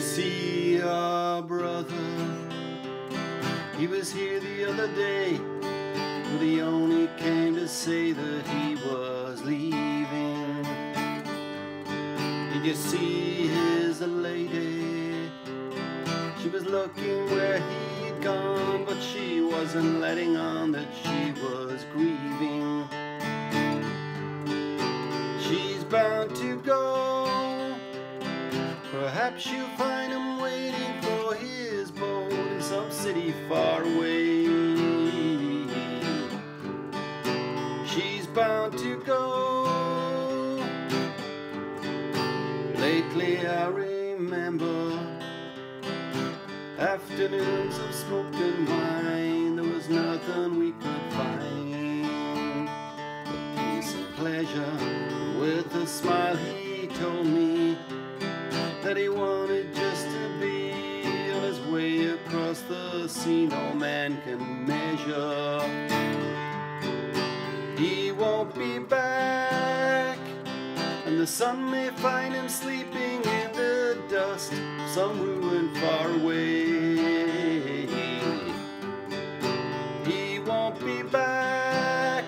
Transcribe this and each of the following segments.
see our brother? He was here the other day, but he only came to say that he was leaving. Did you see his lady? She was looking where he'd gone, but she wasn't letting on that she was grieving. Perhaps you'll find him waiting for his boat in some city far away. She's bound to go. Lately I remember afternoons of smoking wine. There was nothing we could find but peace and pleasure. With a smile, he told me he wanted just to be on his way across the sea. No man can measure. He won't be back, and the sun may find him sleeping in the dust, some ruin far away. He won't be back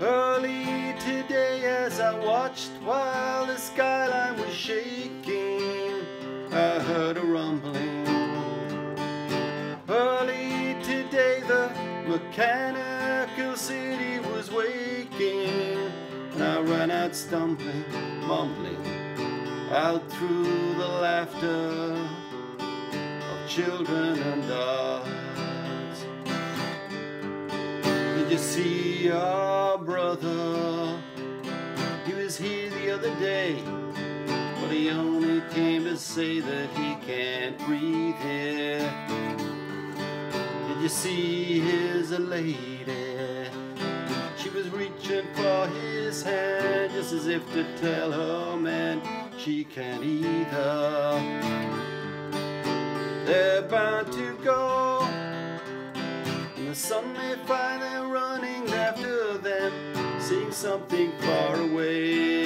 early today as I watched while the skyline was shaking. Heard a rumbling. Early today, the mechanical city was waking, and I ran out stumbling, mumbling, out through the laughter of children and dogs. Did you see our brother? He was here the other day, but he only came to say that he can't breathe here. Did you see his lady? She was reaching for his hand just as if to tell her man she can't either. They're bound to go, and the sun may find them running after them, seeing something far away.